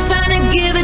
trying to give it